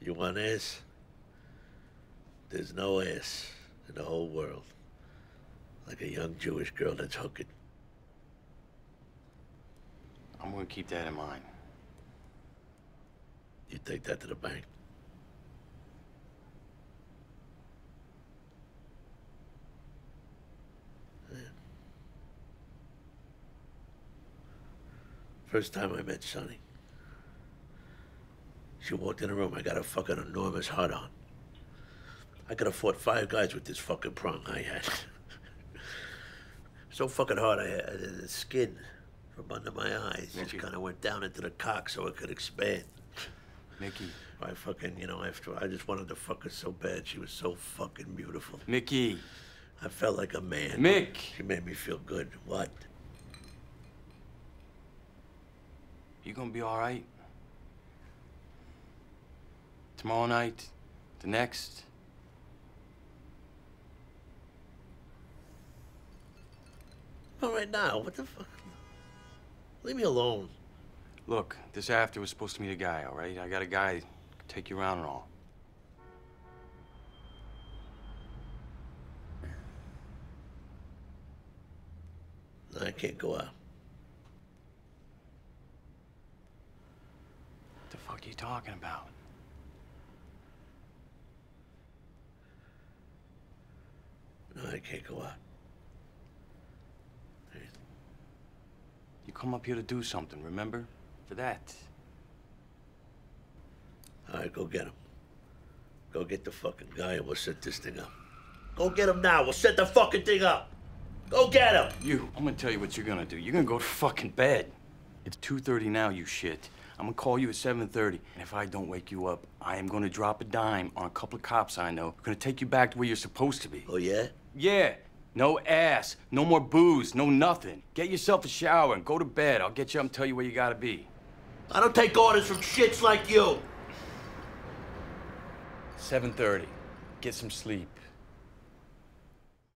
You want ass? There's no ass in the whole world like a young Jewish girl that's hooking. I'm gonna keep that in mind. You take that to the bank. Yeah. First time I met Sonny. She walked in the room, I got a fucking enormous heart on. I could have fought five guys with this fucking prong I had. so fucking hard I had uh, the skin from under my eyes just kind of went down into the cock so it could expand. Mickey. I fucking, you know, after I just wanted to fuck her so bad. She was so fucking beautiful. Mickey. I felt like a man. Mick. She made me feel good. What? You gonna be all right? Tomorrow night? The next? All right now. What the fuck? Leave me alone. Look, this after was supposed to meet a guy, all right? I got a guy to take you around and all. No, I can't go out. What the fuck are you talking about? I can't go out. You come up here to do something, remember? For that. All right, go get him. Go get the fucking guy and we'll set this thing up. Go get him now. We'll set the fucking thing up. Go get him. You, I'm gonna tell you what you're gonna do. You're gonna go to fucking bed. It's 2.30 now, you shit. I'm gonna call you at 7.30. And if I don't wake you up, I am gonna drop a dime on a couple of cops I know. I'm gonna take you back to where you're supposed to be. Oh, yeah? Yeah. No ass, no more booze, no nothing. Get yourself a shower and go to bed. I'll get you up and tell you where you gotta be. I don't take orders from shits like you. 7.30. Get some sleep.